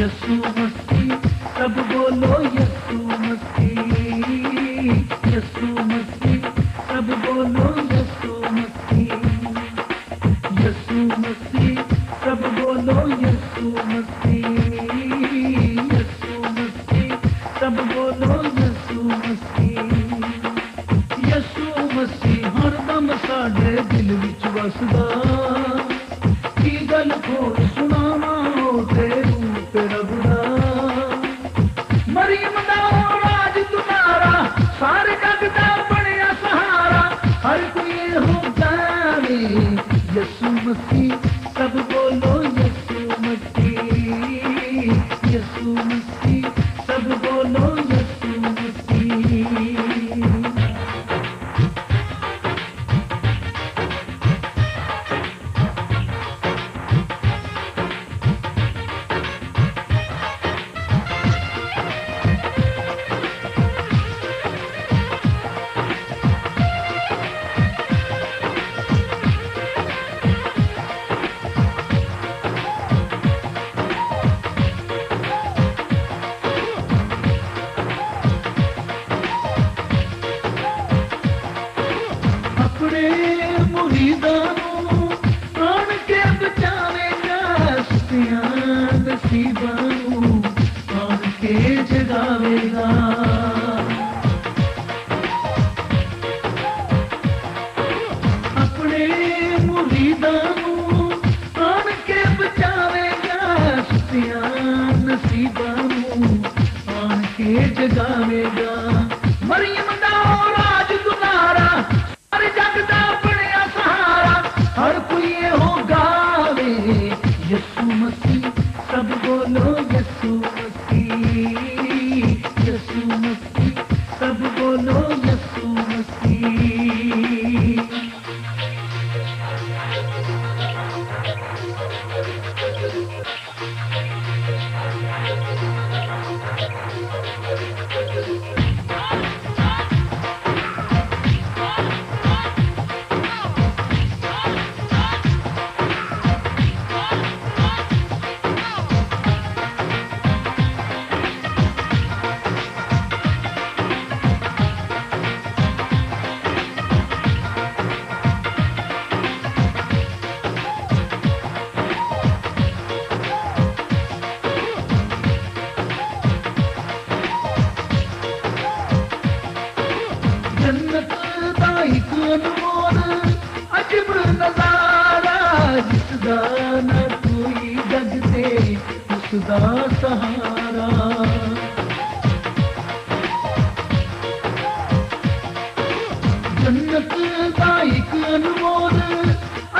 यसू मसीह, सब बोलो यसू मसीह। यसू सब बोलो यसू मसीह। यसू सब बोलो यसू मसीह। यसू सब बोलो यसू मसीह। यसू मसीह हरदम साडे दिल विच वसदा। यसू मसीह में जा जन्नत दा इक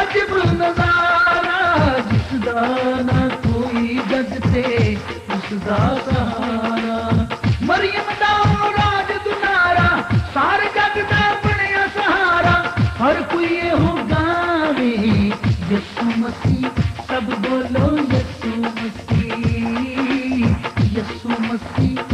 अजब नज़ारा जिसदा न कोई जग सहारा मरियम दा सहारा, हर कोई हो गावे मसीह, सब बोलो यसू मसीह यसू मसीह।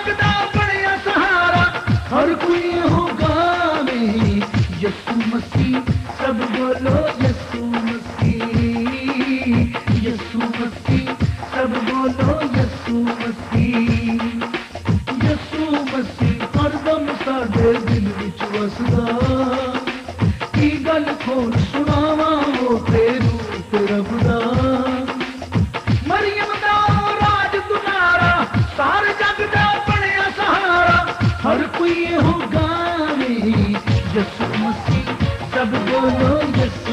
ਹਰ ਜਗ ਦਾ ਬਣਿਆ ਸਹਾਰਾ ਹਰ ਕੋਈ ਹੋ ਗਾਵੇ ਯਿਸੂ ਮਸੀਹ ਸਭ ਬੋਲੋ ਯਿਸੂ ਮਸੀਹ ਯਿਸੂ ਮਸੀਹ ਸਭ ਬੋਲੋ ਯਿਸੂ ਮਸੀਹ ਯਿਸੂ ਮਸੀਹ ਹਰਦਮ ਸਾਡੇ ਦਿਲ ਵਿੱਚ ਵਸਦਾ ਕੀ ਗੱਲ ਖੋਲ गावे यसु मसीह सब बोलो यसु